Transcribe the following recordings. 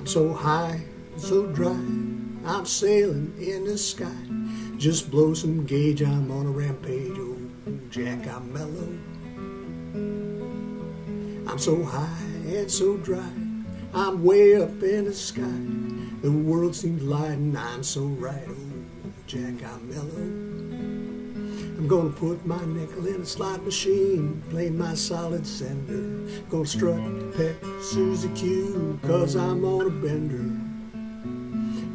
I'm so high, so dry, I'm sailing in the sky. Just blow some gage, I'm on a rampage, oh Jack, I'm mellow. I'm so high and so dry, I'm way up in the sky. The world seems light and I'm so right, oh Jack, I'm mellow. I'm gonna put my nickel in a slot machine, play my solid sender. Gonna strut, peck, Susie Q, cause I'm on a bender.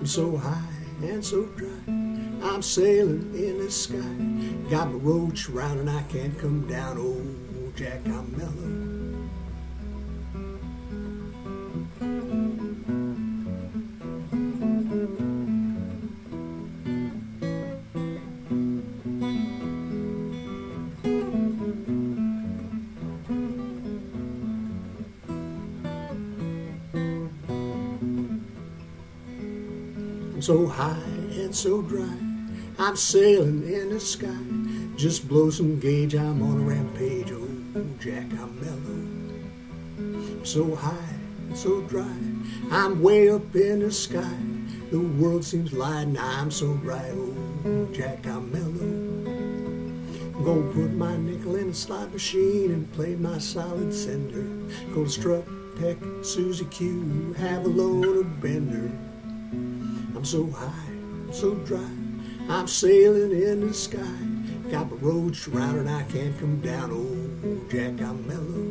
So high and so dry, I'm sailing in the sky. Got my roach round and I can't come down, oh Jack, I'm mellow. I'm so high and so dry. I'm sailing in the sky. Just blow some gage, I'm on a rampage. Oh, Jack, I'm mellow. I'm so high and so dry. I'm way up in the sky. The world seems and I'm so bright. Oh, Jack, I'm mellow. I'm gonna put my nickel in a slot machine and play my solid sender. Gonna strut, peck, Susie Q, have a load of bender. I'm so high, so dry, I'm sailing in the sky. Got my road shrouded, I can't come down. Oh, Jack, I'm mellow.